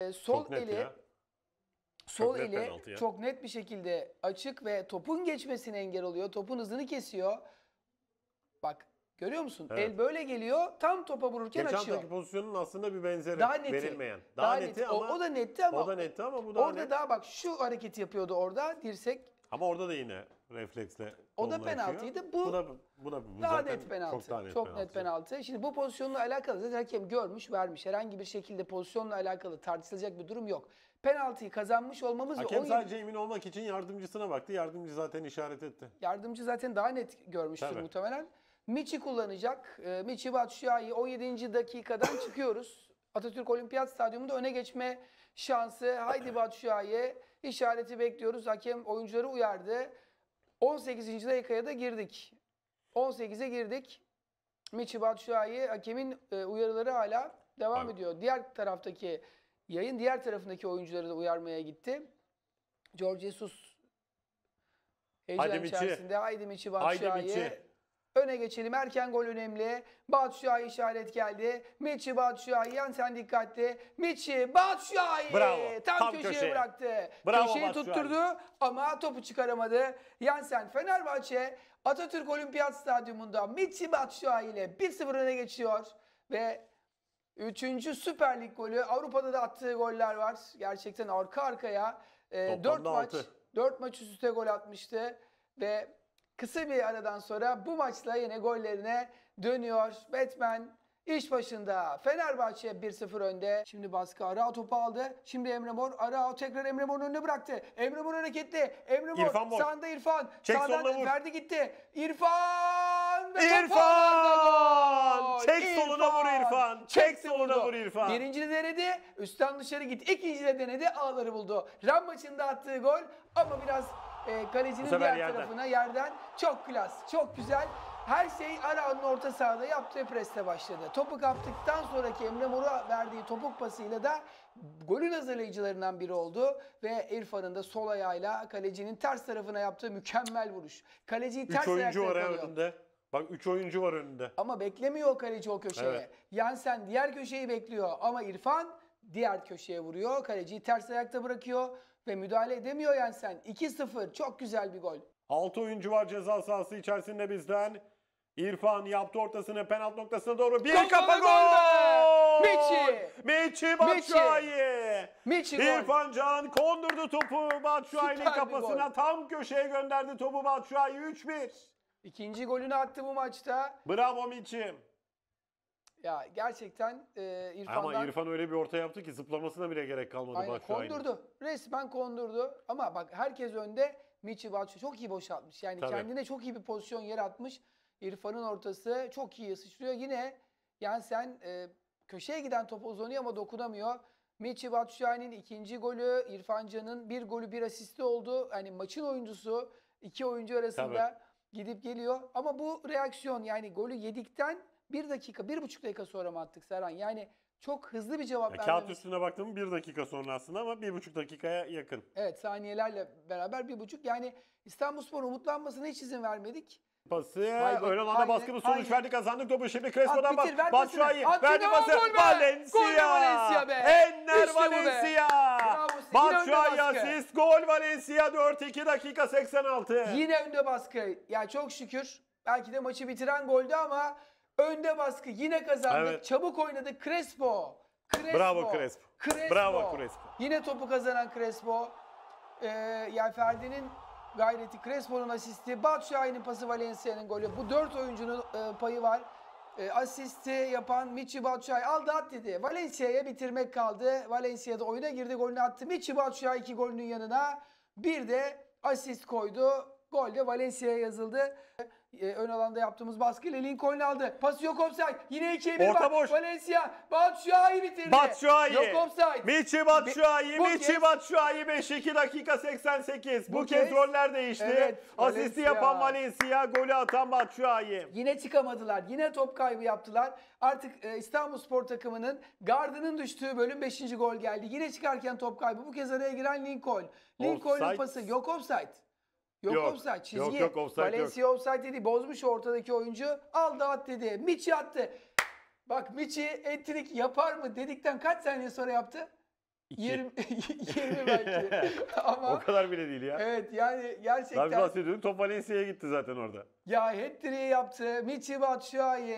E, sol Çok net eli ya. sol net eli ya. çok net bir şekilde açık ve topun geçmesine engel oluyor. Topun hızını kesiyor. Bak görüyor musun? Evet. El böyle geliyor. Tam topa vururken Geçen açıyor. haftaki pozisyonun aslında bir benzeri Daha neti. verilmeyen. Daha, Daha neti neti. O- ama o da netti ama- o da netti ama bu daha Orada net. daha bak şu hareketi yapıyordu orada dirsek. Ama orada da yine refleksle O da penaltıydı. Bu bu da bu da bu Daha net penaltı. Çok daha net Çok penaltı. net penaltı. Şimdi bu pozisyonla alakalı zaten hakem görmüş, vermiş. Herhangi bir şekilde pozisyonla alakalı tartışılacak bir durum yok. Penaltıyı kazanmış olmamız Hakem 17 sadece emin olmak için yardımcısına baktı. Yardımcı zaten işaret etti. Yardımcı zaten daha net görmüştür Tabii. muhtemelen. Michi kullanacak. Ee, Michi Batshuayi 17. dakikadan çıkıyoruz. Atatürk Olimpiyat Stadyumu'nda öne geçme şansı. Haydi Batshuayi işareti bekliyoruz. Hakem oyuncuları uyardı. 18. dakikaya da girdik. 18'e girdik. Michi Batshuayi hakemin e, uyarıları hala devam Abi. ediyor. Diğer taraftaki yayın diğer tarafındaki oyuncuları da uyarmaya gitti. George Jesus heyecan Haydi Michi. içerisinde haydi Michi Haydi Batshuayi. Öne geçelim. Erken gol önemli. Batshuayi işaret geldi. Michi Batshuayi yan sen dikkatli. Michi Batshuayi Bravo. tam, Tam köşeye, köşeye. bıraktı. Bravo Köşeyi Batshuayi. tutturdu ama topu çıkaramadı. Yansen Fenerbahçe Atatürk Olimpiyat Stadyumunda Michi Batshuayi ile 1-0 öne geçiyor ve Üçüncü Süper Lig golü. Avrupa'da da attığı goller var. Gerçekten arka arkaya. E, Toplamda 4 maç altı. 4 maç üst üste gol atmıştı ve kısa bir aradan sonra bu maçla yine gollerine dönüyor. Batman iş başında. Fenerbahçe 1-0 önde. Şimdi baskı Arao topu aldı. Şimdi Emre Mor. Arao tekrar Emre Mor'un önüne bıraktı. Emre Mor hareketli. Emre Mor. İrfan Mor. Sağında İrfan. Çek Sağdan vur. Ferdi gitti. İrfan. ve İrfan! Çek soluna vur İrfan. Çek Çekti soluna vur İrfan. Birinci de denedi. Üstten dışarı gitti. İkinci de denedi. Ağları buldu. Ram maçında attığı gol ama biraz e, kalecinin diğer yerden. tarafına yerden. Çok klas. Çok güzel. Her şey Arao'nun orta sahada yaptığı presle başladı. Topu kaptıktan sonraki Emre Mor'a verdiği topuk pasıyla da golün hazırlayıcılarından biri oldu. Ve İrfan'ın da sol ayağıyla kalecinin ters tarafına yaptığı mükemmel vuruş. Kaleciyi ters 3 oyuncu var önünde. Bak 3 oyuncu var önünde. Ama beklemiyor o kaleci o köşeye. Evet. Yansen diğer köşeyi bekliyor ama İrfan diğer köşeye vuruyor. Kaleciyi ters ayakta bırakıyor ve müdahale edemiyor Yansen. 2-0 çok güzel bir gol. 6 oyuncu var ceza sahası içerisinde bizden. İrfan yaptı ortasını penaltı noktasına doğru. Bir Gol, kafa gol, gol! Michi! Michi Batshuayi! Gol. İrfan Can kondurdu topu Batshuayi'nin Süper bir kafasına. gol. Tam köşeye gönderdi topu Batshuayi 3-1. İkinci golünü attı bu maçta. Bravo Michi'm. Ya gerçekten e, İrfan'dan... Ama İrfan öyle bir orta yaptı ki zıplamasına bile gerek kalmadı Aynen, Batshuayi'nin. kondurdu. Resmen kondurdu. Ama bak herkes önde. Michi Batshuayi çok iyi boşaltmış. Yani Tabii. kendine çok iyi bir pozisyon yaratmış. İrfan'ın ortası çok iyi sıçrıyor. Yine yani sen e, köşeye giden top uzanıyor ama dokunamıyor. Michi Batshuayi'nin ikinci golü, İrfan Can'ın bir golü bir asisti oldu. Yani maçın oyuncusu iki oyuncu arasında gidip geliyor. Ama bu reaksiyon yani golü yedikten bir dakika, bir buçuk dakika sonra mı attık Serhan? Yani çok hızlı bir cevap Ya, kağıt vermemiz üstüne baktım bir dakika sonra aslında ama bir buçuk dakikaya yakın. Evet saniyelerle beraber bir buçuk. Yani İstanbulspor umutlanmasına hiç izin vermedik. Pası, ön alanda baskı bir sonuç verdi kazandık topu şimdi Crespo'dan pasını. Batshuayi At, verdi pası. Valencia. Valencia be! Enner İşte! Valencia. Asist gol Valencia 4-2 dakika 86. Yine önde baskı. Yani çok şükür belki de maçı bitiren goldü ama önde baskı. Yine kazandık. Evet. Çabuk oynadı Crespo. Crespo. Bravo Crespo. Bravo Crespo. Yine topu kazanan Crespo. Ee, yani Ferdi'nin gayreti, Crespo'nun asisti, Batshuayi'nin pası Valencia'nın golü. Bu dört oyuncunun e, payı var. E, asisti yapan Michi Batshuayi aldı at dedi. Valencia'ya bitirmek kaldı. Valencia'da oyuna girdi golünü attı. Michi Batshuayi iki golünün yanına bir de asist koydu. Gol de Valencia'ya yazıldı. E, ön alanda yaptığımız baskıyla Lincoln aldı. Pası yok offside. Yine ikiye bir Orta bak. boş. Valencia Batshuayi bitirdi. Batshuayi. Yok offside. Michi Batshuayi, Bu Michi kez- Batshuayi 5-2 dakika 88. Bu, Bu kez, kez- roller değişti. Evet, Asisti Valencia. yapan Valencia, golü atan Batshuayi. Yine çıkamadılar. Yine top kaybı yaptılar. Artık e, İstanbul Spor takımının gardının düştüğü bölüm 5. gol geldi. Yine çıkarken top kaybı. Bu kez araya giren Lincoln. Lincoln'un Offside. pası yok offside. Yok, Yok. offside. Çizgi. Yok, yok, offside yok. Valencia offside dedi. Bozmuş ortadaki oyuncu. Aldı at dedi. Michi attı. Bak Michi ettirik yapar mı dedikten kaç saniye sonra yaptı? İki. 20 20 belki. Ama o kadar bile değil ya. evet yani gerçekten bahsediyorduk. Top Valencia'ya gitti zaten orada. ya hat-trick'i yaptı. Michi Batshuayi